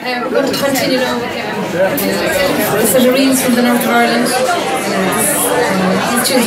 Um, we're going to continue now with um, the Marines from the north of Ireland. Um, These tunes